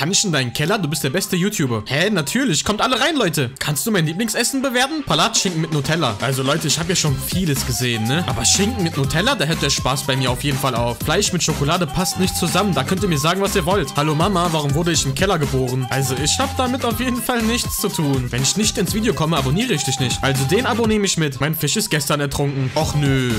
Kann ich in deinen Keller? Du bist der beste YouTuber. Hä, natürlich. Kommt alle rein, Leute. Kannst du mein Lieblingsessen bewerten? Palatschinken mit Nutella. Also, Leute, ich habe ja schon vieles gesehen, ne? Aber Schinken mit Nutella, da hört der Spaß bei mir auf jeden Fall auf. Fleisch mit Schokolade passt nicht zusammen. Da könnt ihr mir sagen, was ihr wollt. Hallo Mama, warum wurde ich im Keller geboren? Also, ich habe damit auf jeden Fall nichts zu tun. Wenn ich nicht ins Video komme, abonniere ich dich nicht. Also, den Abo nehme ich mit. Mein Fisch ist gestern ertrunken. Och nö.